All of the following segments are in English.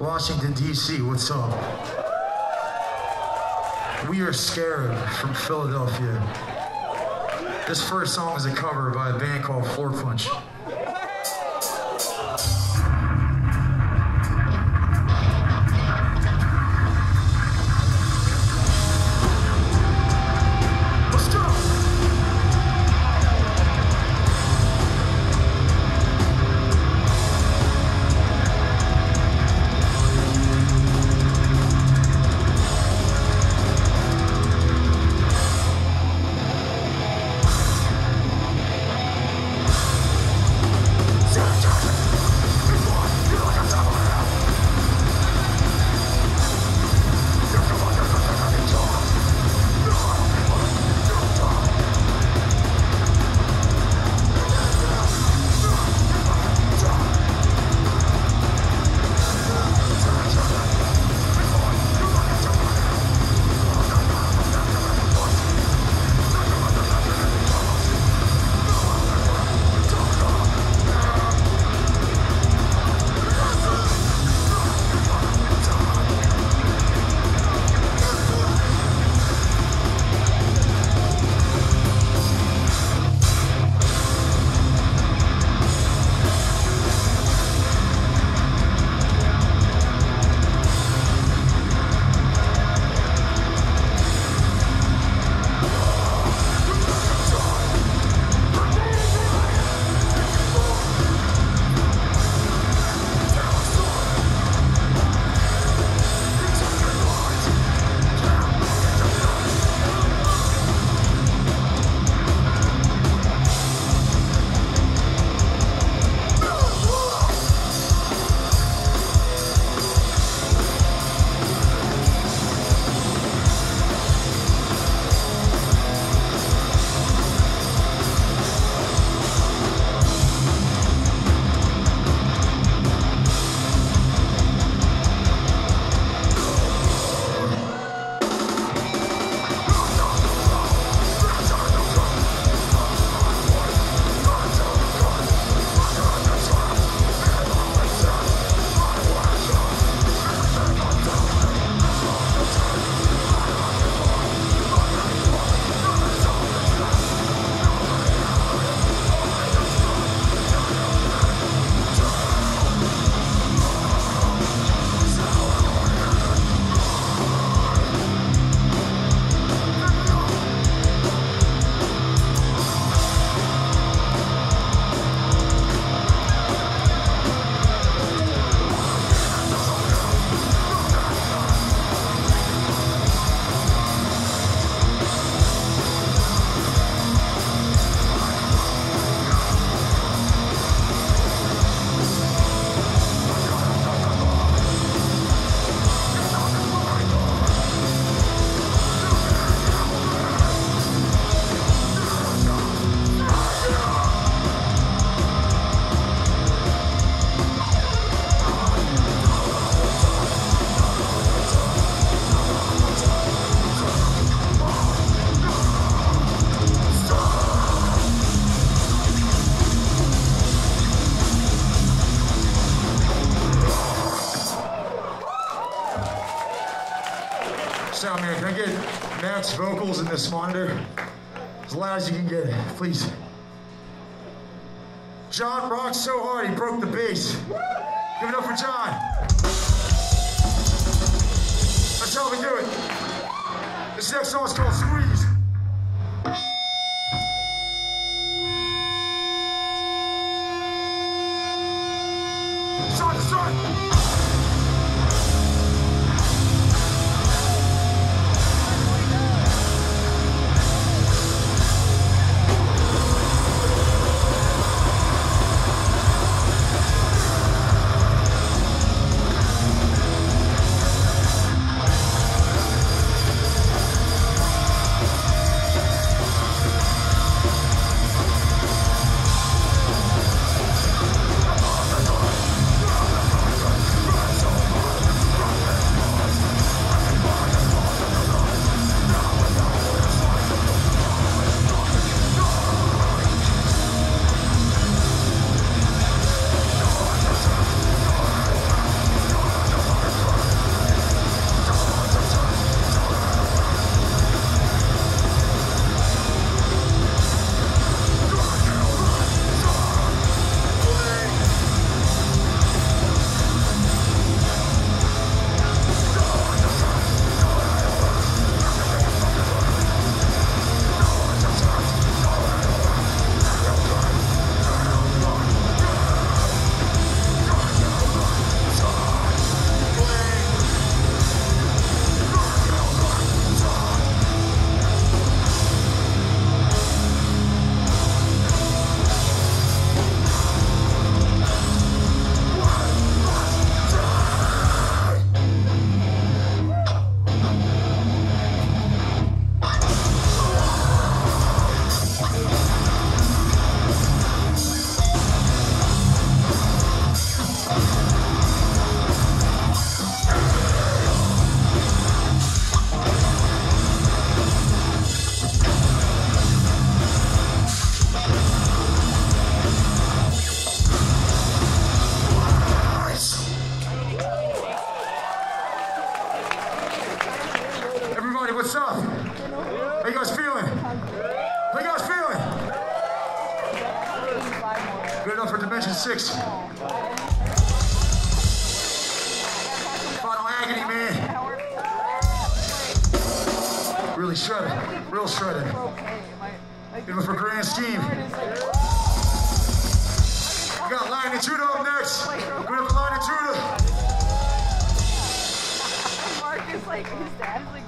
Washington, D.C., what's up? We Are Scarab from Philadelphia. This first song is a cover by a band called Four Punch. Sound man, can I get Matt's vocals in this monitor? As loud as you can get it, please. John rocks so hard he broke the bass. Give it up for John. That's how we do it. This next song is called Squeeze. Is like, his dad is like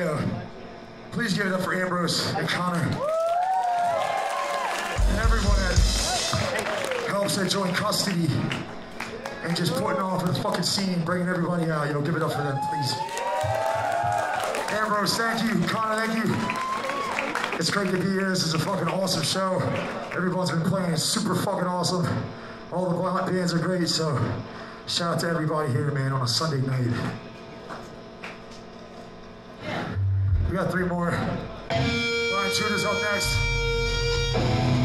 it up for Ambrose and Connor. And everyone that helps that joint custody and just putting on for the fucking scene, bringing everybody out. Yo, give it up for them, please. Ambrose, thank you. Connor, thank you. It's great to be here. This is a fucking awesome show. Everyone's been playing. It's super fucking awesome. All the bands are great, so shout out to everybody here, man, on a Sunday night. We got three more. Lion of Judah's up next.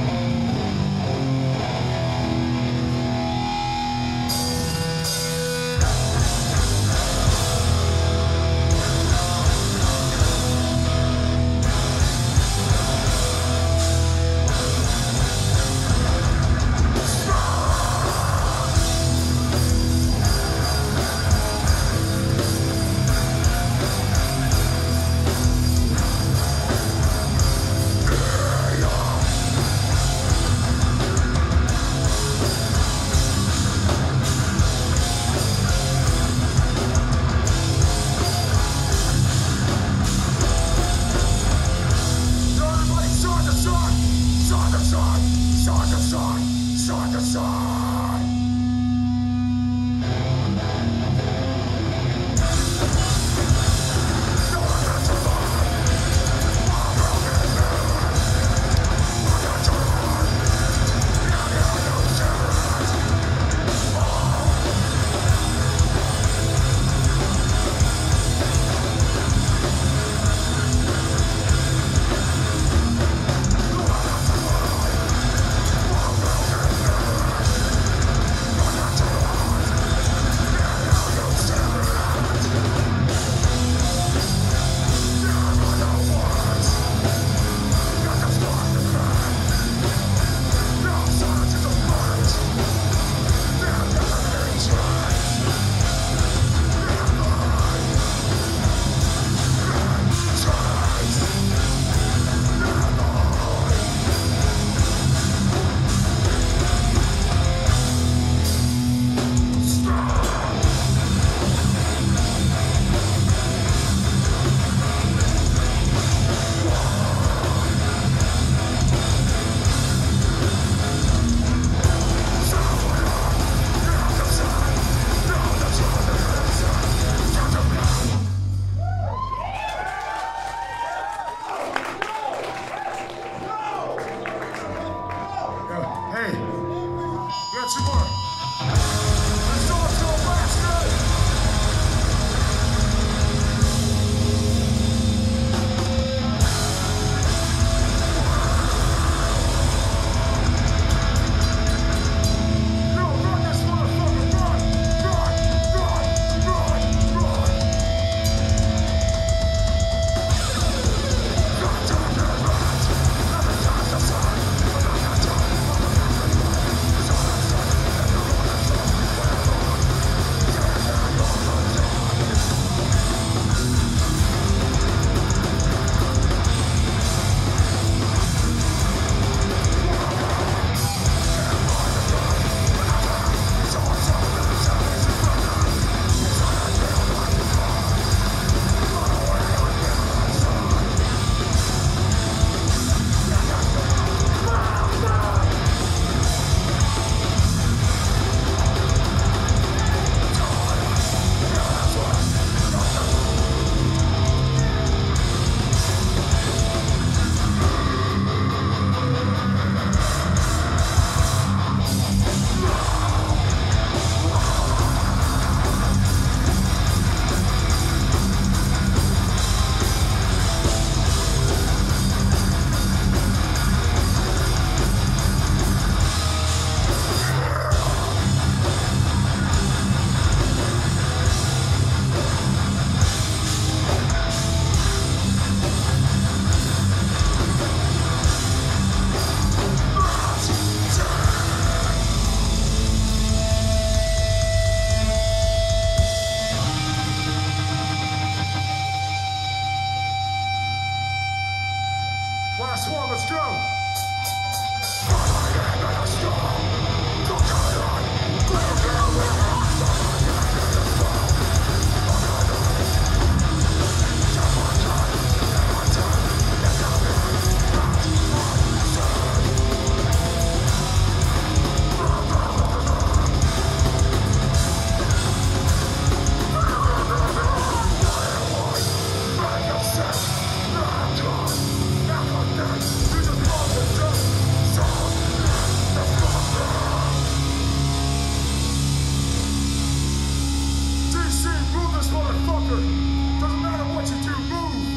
motherfucker. Doesn't matter what you do, move.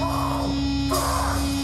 Oh, fuck!